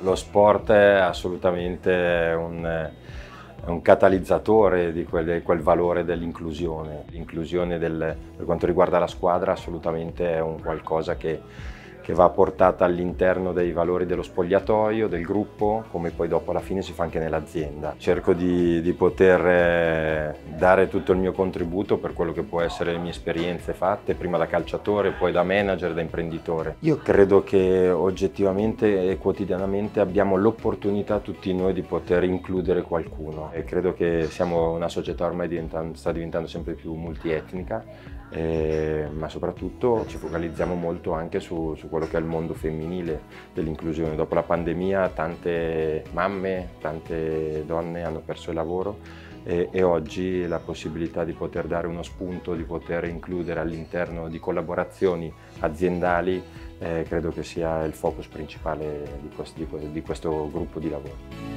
Lo sport è assolutamente un, un catalizzatore di quel, quel valore dell'inclusione. L'inclusione per quanto riguarda la squadra assolutamente è un qualcosa che che va portata all'interno dei valori dello spogliatoio, del gruppo, come poi dopo alla fine si fa anche nell'azienda. Cerco di, di, poter eh, dare tutto il mio contributo per quello che può essere le mie esperienze fatte, prima da calciatore, poi da manager, da imprenditore. Io credo che oggettivamente e quotidianamente abbiamo l'opportunità tutti noi di poter includere qualcuno e credo che siamo una società ormai diventando, sta diventando sempre più multietnica eh, ma soprattutto ci focalizziamo molto anche su, su, quello che è il mondo femminile dell'inclusione. Dopo la pandemia tante mamme, tante donne hanno perso il lavoro e, e, oggi la possibilità di poter dare uno spunto, di poter includere all'interno di collaborazioni aziendali, eh, credo che sia il focus principale di questo, di questo gruppo di lavoro.